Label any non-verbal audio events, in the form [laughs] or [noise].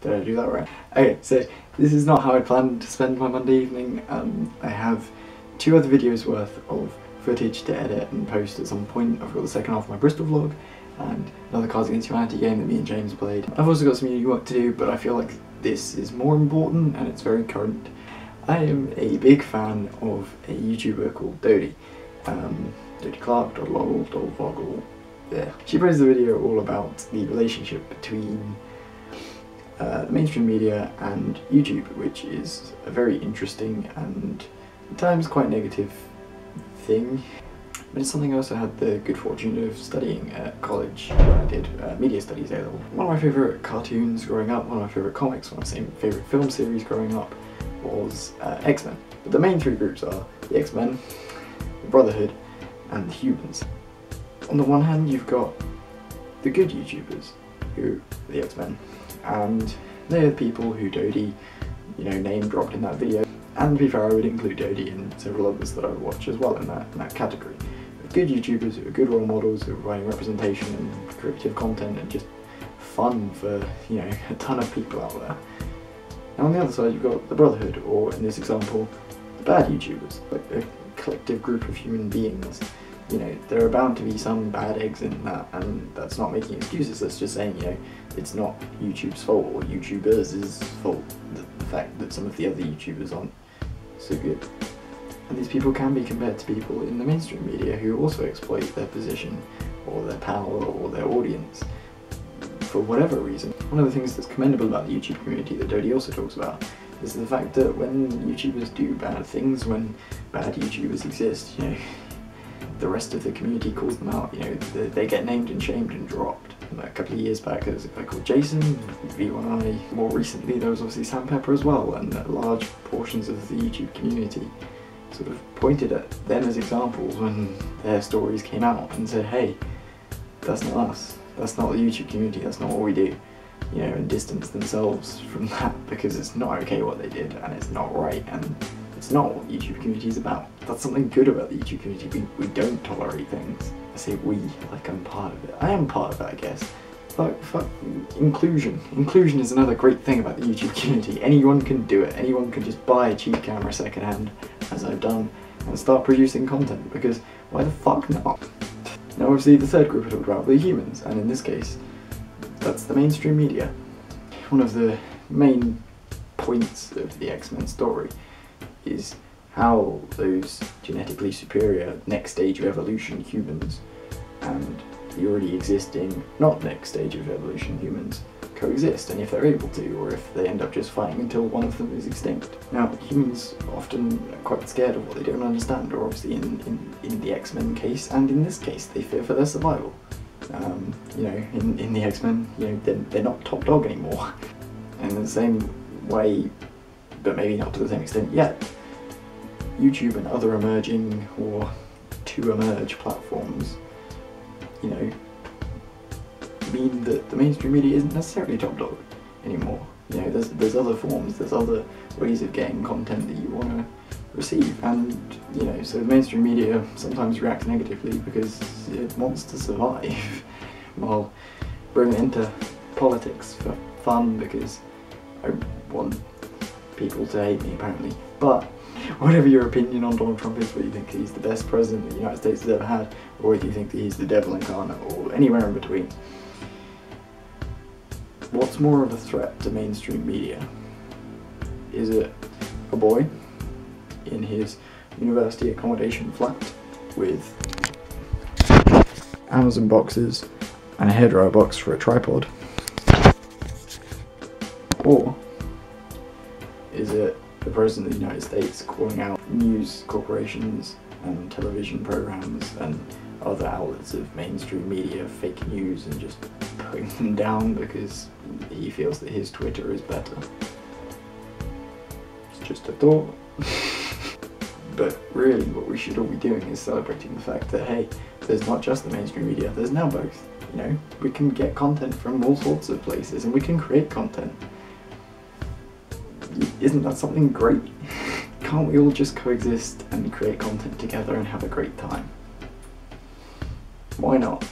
Did I do that right? Okay, so this is not how I planned to spend my Monday evening. Um, I have two other videos worth of footage to edit and post at some point. I've got the second half of my Bristol vlog and another Cards Against Humanity game that me and James played. I've also got some uni work to do, but I feel like this is more important and it's very current. I am a big fan of a YouTuber called Dodie. Um, Dodie Clark, Doddleoddle, Doddlevloggle, yeah. She plays the video all about the relationship between uh, mainstream media and YouTube, which is a very interesting and at times quite negative thing. But it's something I also had the good fortune of studying at college when I did uh, media studies A level. One of my favourite cartoons growing up, one of my favourite comics, one of my favourite film series growing up was uh, X-Men. But the main three groups are the X-Men, the Brotherhood, and the Humans. On the one hand, you've got the good YouTubers, who are the X-Men, and they're the people who Dodie, you know, name dropped in that video. And to be fair, I would include Dodie and several others that I watch as well in that, in that category. Good YouTubers who are good role models, who are providing representation and creative content and just fun for, you know, a ton of people out there. And on the other side, you've got the Brotherhood, or in this example, the bad YouTubers, like a collective group of human beings there are bound to be some bad eggs in that, and that's not making excuses, that's just saying, you know, it's not YouTube's fault or YouTubers' fault, the, the fact that some of the other YouTubers aren't so good. And these people can be compared to people in the mainstream media who also exploit their position or their power or their audience for whatever reason. One of the things that's commendable about the YouTube community that Dodie also talks about is the fact that when YouTubers do bad things, when bad YouTubers exist, you know, the rest of the community calls them out. You know, they, get named and shamed and dropped. A couple of years back, there was a guy called Jason, Viohni. More recently, there was obviously Sam Pepper as well, and large portions of the YouTube community sort of pointed at them as examples when their stories came out and said, hey, that's not us. That's not the YouTube community. That's not what we do. You know, and distance themselves from that [laughs] because it's not okay what they did and it's not right and it's not what YouTube community is about. That's something good about the YouTube community. We, we don't tolerate things. I say we, like I'm part of it. I am part of it, I guess. Fuck, fuck, inclusion. Inclusion is another great thing about the YouTube community. Anyone can do it. Anyone can just buy a cheap camera secondhand, as I've done, and start producing content, because why the fuck not? Now obviously the third group I talked about the humans, and in this case, that's the mainstream media. One of the main points of the X-Men story is how those genetically superior next stage of evolution humans and the already existing not next stage of evolution humans coexist and if they're able to or if they end up just fighting until one of them is extinct. Now humans often are quite scared of what they don't understand or obviously in, in, in the X-Men case and in this case they fear for their survival. Um, you know, in, in the X-Men, you know, they're, they're not top dog anymore. [laughs] In the same way but maybe not to the same extent yet. YouTube and other emerging or to emerge platforms, you know, mean that the mainstream media isn't necessarily top dog anymore. You know, there's there's other forms, there's other ways of getting content that you want to receive, and you know, so the mainstream media sometimes reacts negatively because it wants to survive, [laughs] while bring it into politics for fun because I want people to hate me apparently. But whatever your opinion on Donald Trump is, whether you think he's the best president the United States has ever had, or whether you think that he's the devil incarnate, or anywhere in between. What's more of a threat to mainstream media? Is it a boy in his university accommodation flat with Amazon boxes and a hairdryer box for a tripod? Or is it the President of the United States calling out news corporations and television programs and other outlets of mainstream media fake news and just putting [laughs] them down because he feels that his Twitter is better. It's just a thought. [laughs] but really what we should all be doing is celebrating the fact that hey, there's not just the mainstream media, there's now both. You know, we can get content from all sorts of places and we can create content isn't that something great? Can't we all just coexist and create content together and have a great time? Why not?